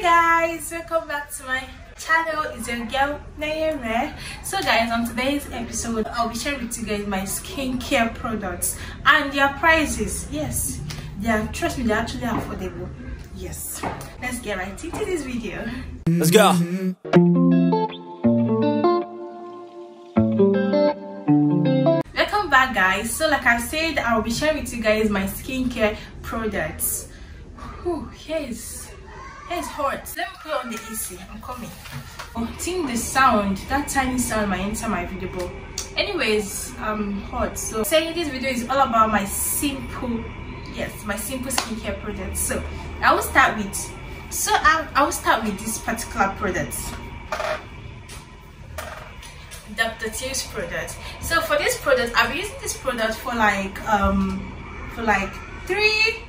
hey guys welcome back to my channel. It's your girl Neyere so guys on today's episode I'll be sharing with you guys my skincare products and their prices. Yes they are trust me they're actually affordable. Yes. Let's get right into this video. Let's go. welcome back guys. So like i said i'll be sharing with you guys my skincare products. Whew, here's here's hot let me put on the ac i'm coming oh think the sound that tiny sound might enter my video anyways i'm hot so saying this video is all about my simple yes my simple skincare products so i will start with so i, I will start with this particular product Dr. Teal's product. So for this product, I've been using this product for like um for like three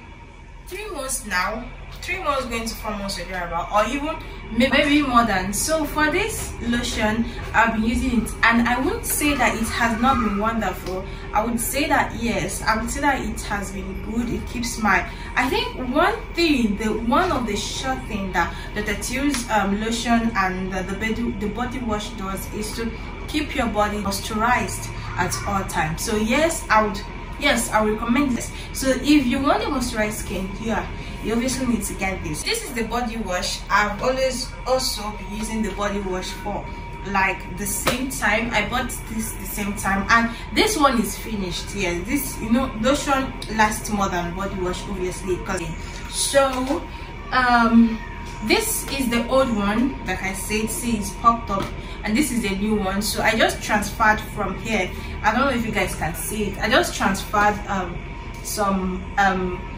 three months now. Three months going to four months or thereabout, or even maybe more than. So for this lotion, I've been using it, and I wouldn't say that it has not been wonderful. I would say that yes, I would say that it has been good. It keeps my. I think one thing, the one of the sure thing that the Teal's um, lotion and the, the body the body wash does is to keep your body moisturized at all times. So yes, I would yes i would recommend this so if you want a moisturized skin yeah you obviously need to get this. This is the body wash. I've always also been using the body wash for like the same time. I bought this the same time and this one is finished yes. This you know lotion lasts more than body wash obviously because so um this is the old one like i said see it's popped up and this is the new one. So i just transferred from here. I don't know if you guys can see it. I just transferred um some um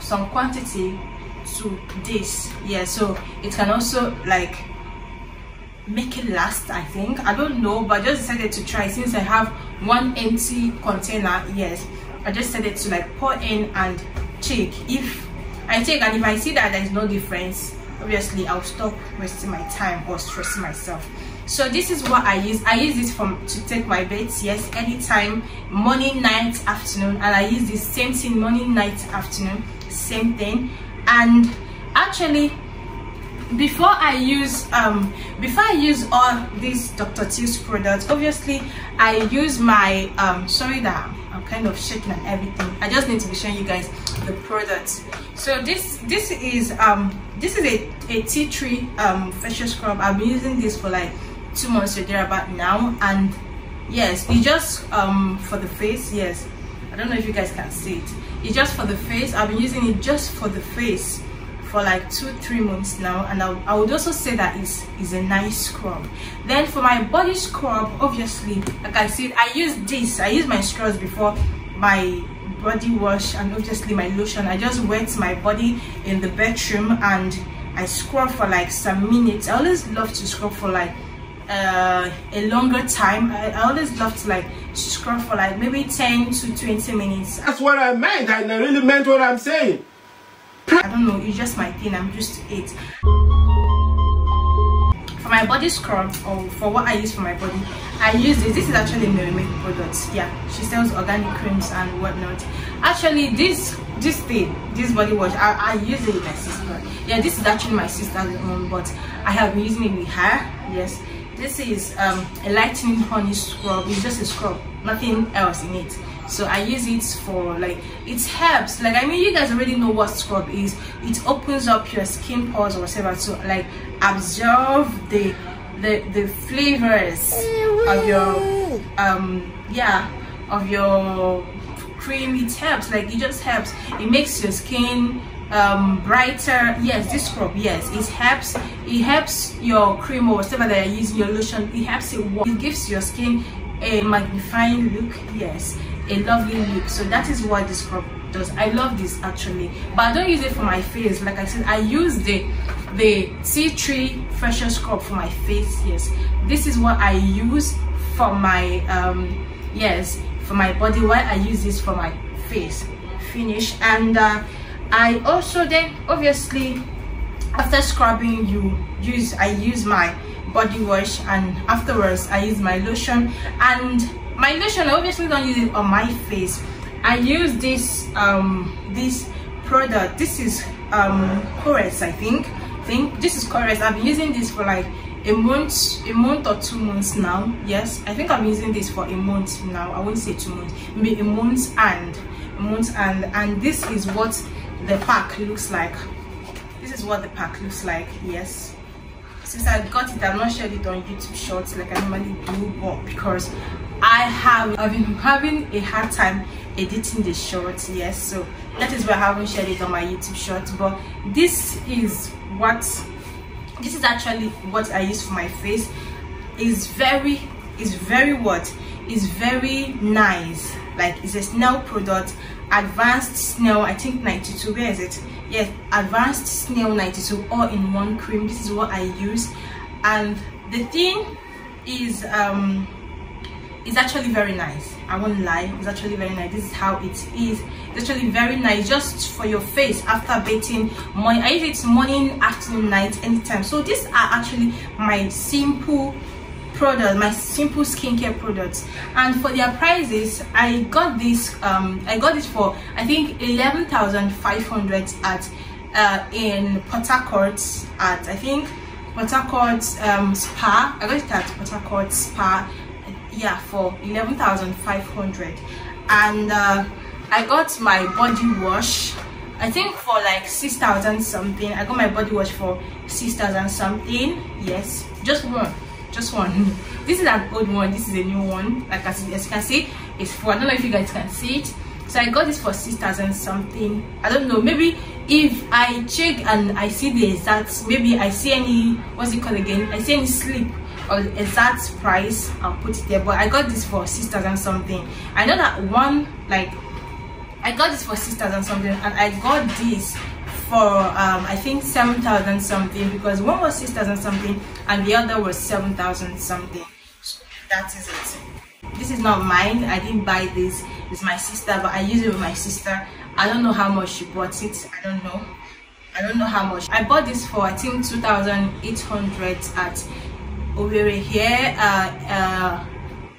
some quantity to this yeah so it can also like make it last i think. I don't know but I just decided to try. Since i have one empty container yes i just decided to like pour in and check. If i take and if i see that there's no difference obviously i'll stop wasting my time or stressing myself so this is what i use. I use this from to take my baths yes anytime morning night afternoon. And i use the same thing morning night afternoon same thing. And actually before i use um before i use all these dr. Teal's products obviously i use my um sorry that i'm kind of shaking and everything. I just need to be showing you guys the products. So this this is um this is a, a tea tree um facial scrub. I've been using this for like two months or thereabout now and yes it's just um for the face yes. I don't know if you guys can see it. It's just for the face i've been using it just for the face for like two three months now and I, I would also say that is is a nice scrub. Then for my body scrub obviously like i said i use this. I use my scrubs before my body wash and obviously my lotion. I just wet my body in the bedroom and i scrub for like some minutes. I always love to scrub for like uh, a longer time I, I always love to like scrub for like maybe 10 to 20 minutes That's what I meant. I really meant what I'm saying. I don't know, it's just my thing, I'm used to it. For my body scrub, or for what I use for my body, I use this. This is actually Mary Make products. Yeah, she sells organic creams and whatnot. Actually, this this thing, this body wash, I, I use it with my sister. Yeah, this is actually my sister's own, but I have been using it with her. Yes, this is um, a lightening honey scrub. It's just a scrub, nothing else in it. So i use it for like it helps. Like i mean you guys already know what scrub is. It opens up your skin pores or whatever to like absorb the the the flavors of your um yeah of your cream it helps like it just helps. It makes your skin um brighter yes this scrub yes. It helps it helps your cream or whatever that you're using your lotion it helps it work it gives your skin a magnifying look yes a lovely look. So that is what this scrub does. I love this actually. But i don't use it for my face. Like i said i use the the tea tree fresher scrub for my face yes. This is what i use for my um yes for my body while i use this for my face. Finish. And uh, i also then obviously after scrubbing you use i use my body wash and afterwards i use my lotion. And my lotion I obviously don't use it on my face. I use this um this product. This is um COSRX, i think. Think this is correct i've been using this for like a month a month or two months now. Yes i think i'm using this for a month now. I won't say two months maybe a month and a month and and this is what the pack looks like. This is what the pack looks like yes. Since i got it i've not shared it on youtube shorts like i normally do but because i have i've been having a hard time editing the shorts yes. So that is why i haven't shared it on my youtube shorts but this is what this is actually what i use for my face. Is very is very what? Is very nice. Like it's a snail product advanced snail i think 92 where is it? Yes advanced snail 92 all in one cream. This is what i use. And the thing is um it's actually very nice. I won't lie it's actually very nice. This is how it is. It's actually very nice just for your face after bathing morning. I use it morning afternoon night anytime. So these are actually my simple product my simple skincare products. And for their prices i got this um i got this for i think 11,500 at uh in Port Harcourt at i think Port Harcourt um Spar. I got it at Port Harcourt Spar yeah for 11,500 and uh, I got my body wash I think for like 6,000 something. I got my body wash for 6,000 something yes. Just one just one. This is an old one. This is a new one. Like as, as you can see it's for I don't know if you guys can see it. So I got this for 6,000 something. I don't know. Maybe if I check and I see the exact maybe I see any what's it called again? I see any slip or exact price i'll put it there. But i got this for 6000 something. I know that one like i got this for 6000 something and i got this for um i think 7000 something because one was 6000 something and the other was 7000 something. So that is it. This is not mine. I didn't buy this. It's my sister but i use it with my sister. I don't know how much she bought it. I don't know. I don't know how much. I bought this for i think 2800 at Owerri here, uh, uh.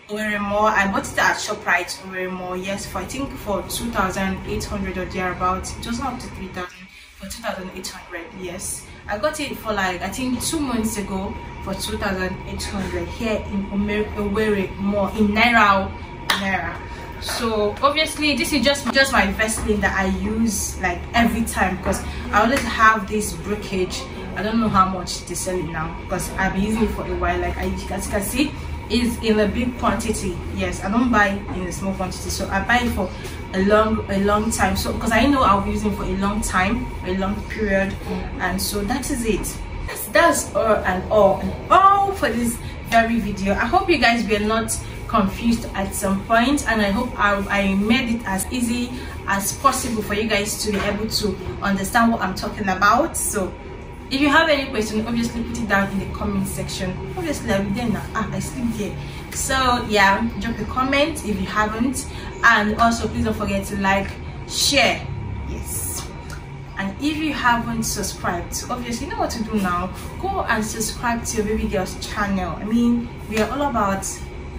I bought it at ShopRite Mall, yes, for I think for 2,800 or thereabouts. It was not up to 3,000, for 2,800, yes. I got it for like, I think two months ago for 2,800 here in america Owerri more in Naira, Naira. So obviously this is just just my Vaseline that I use like every time because I always have this breakage I don't know how much they sell it now because I've been using it for a while. Like as you can see, is in a big quantity. Yes, I don't buy in a small quantity, so I buy it for a long, a long time. So because I know I'll be using for a long time, a long period, and so that is it. That's, that's all and all and all for this very video. I hope you guys were not confused at some point and i hope I, I, made it as easy as possible for you guys to be able to understand what i'm talking about so if you have any question obviously put it down in the comment section. Obviously i'll be there now. Ah, i sleep there. So yeah drop a comment if you haven't. And also please don't forget to like share. Yes. And if you haven't subscribed obviously you know what to do now. Go and subscribe to your baby girl's channel. I mean we are all about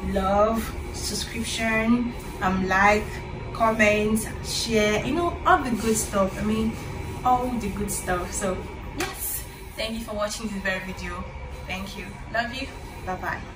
love subscription um like comment share you know all the good stuff. I mean all the good stuff. So thank you for watching this very video. Thank you. Love you. Bye bye